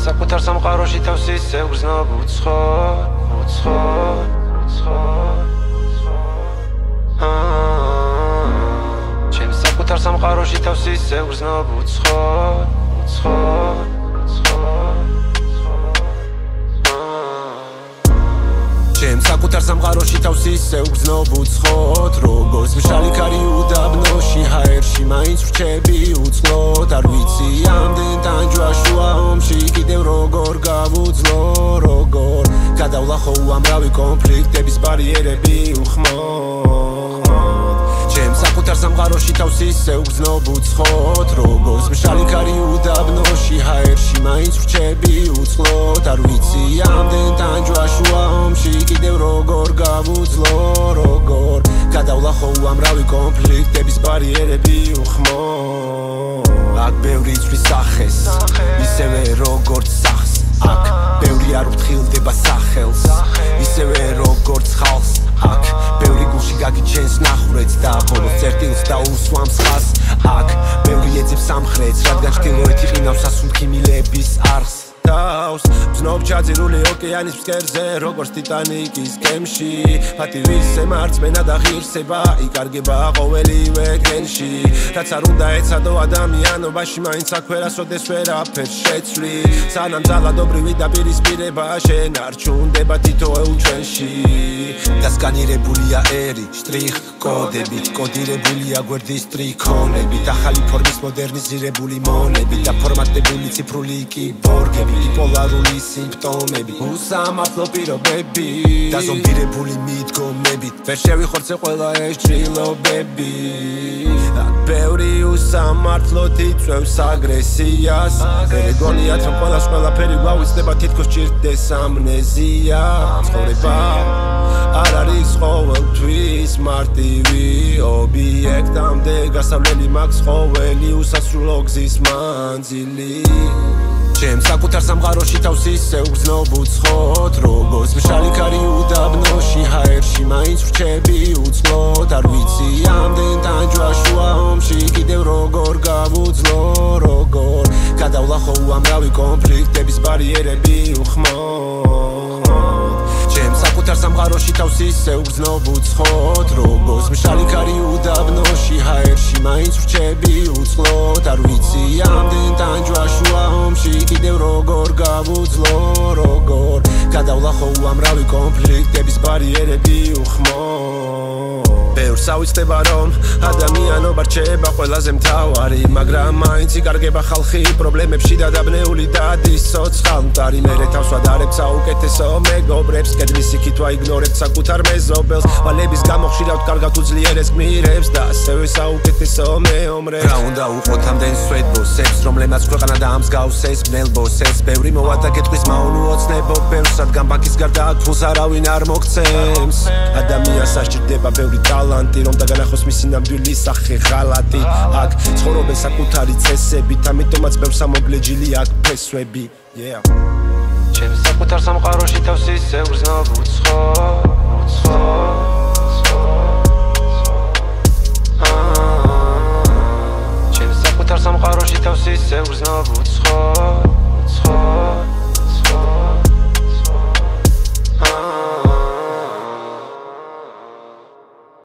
საკუთარ სამყაროში თავს ისე გრძნობ უცხო უცხო უცხო ჩემ საკუთარ სამყაროში თავს ისე გრძნობ უცხო უცხო ჩემ საკუთარ სამყაროში თავს ისე უგზნობ უცხოთ როგორც მშალი ქარი უდაბნოში ჰაერში მაინც ვრჩები უცხოთ არ ვიცი როგორ გადავლახო უამრავი კონფლიქტების ბარიერები უხმო ჩემ საკუთარ სამყაროში თავს ისე უგზნობ უცხოთ როგორც მშალი ქარი უდაბნოში ჰაერში მაინც ვრჩები უცხოთ არ ვიცი ამდენ თანჯვაშუა ომში კიდევ როგორ გავუძლო როგორ გადავლახო უამრავი კონფლიქტების ბარიერები უხმო აქ ბევრი იცვლის სახეს. ისევე გაგიჩენს ნახრեց და ბოლოს წერტილს და უსვამს ხას. აქ ბევრი ეძებს სამხრეთს რადგან ჩtildeოეთი ყინავს ასულქი მილების არხს თავს ზნობ ჩაძირული ოკეანის ფსკერზე როგორც ტიტანიკის გემში. ფატივის ზემარცხმენა და ღირსება იკარგება ყოველივე გენში. რაც არ უნდა ეცადო ადამიანობაში მაინც აქვერასოდეს ვერაფერს შეცვლი. სანამ ძალადობრივი დაპირისპირება შენ არ ჩუნდება თითოეულ ჩვენში. დასკანირებულია ერი შტრიხ კოდებით კოდირებულია გვერდის ტრიქონებით ახალი ფორმის მოდერნიზირებული მონები და ფორმატებული ციფრული კიბორგები ბიპოლარული სიმპტომები უსამართლო პირობები დაზომბირებული მიდგომები ვერ შევიხორცე ყველა ეს ჭრილობები ბევრი უსამართლო თიწევს აგრესიას. ეგონიათ რომ ყველას ყველაფერი გვავიცდება თითქოს ჭირდეს ამნეზია. ცხოვრება არ არის ყოველთვის მარტივი. ობიექტამდე გასავლელი მაქვს ყოველი უსასრულო გზის მანძილი ჩემ საკუთარ სამყაროში თავს ისე უგზნობ უცხოთ როგორც მშალი ქარი უდაბნოში ჰაერში მაინც ვრჩები უცხოთ არ ვიცი ამდენ თანჯვაშუა ომში კიდევ როგორ გავუძლო როგორ გადავლახო უამრავი კონფლიქტების ბარიერები უხმო ჩემ საკუთარ სამყაროში თავს ისე უგზნობ უცხოთ როგორც მშალი ქარი უდაბნოში ჰაერში მაინც ვრჩები უცხოთ არ ვიცი ამდენ თანჯვაშუა ომში კიდევ როგორ გავუძლო როგორ? გადავლახო უამრავი კონფლიქტების ბარიერები უხმო ბევრს ავიცდება რომ ადამიანობა რჩება ყველაზე მთავარი მაგრამ მაინც იკარგება ხალხი პრობლემებში დადაბნეული დადის სოცხალმტარი მე თავს ვადარებ საუკეთესო მეგობრებს კედლის იქით ვაიგნორებ საკუთარ მეზობელს. ვალების გამო ხშირად კარგად უძლიერეს გმირებს და ასევე საუკეთესო მეომრებს. რა უნდა უყოთ ამდენ სვეტბოსებს რომლებმაც ქვეყანა დაამსგავსეს ბნელბოსებს ბევრი მოვატაკეთ მაუნუ ოცნებო ბევრს რადგან ბანკის გარდა თულს არავინ არ მოგცემს. ადამიანს ასჭირდება ბევრი ტალანტი ტალანტი რომ დაგანახოს მისი ნამდვილი სახე ღალატი. აქ ცხოვრობენ საკუთარი წესებით ამიტომაც ბევრს ამოგლეჯილი აქ ფესვები. Yeah. ჩემ საკუთარ სამყაროში თავს ისე უგზნობ უცხო უცხო ჩემ საკუთარ სამყაროში თავს ისე უგზნობ უცხო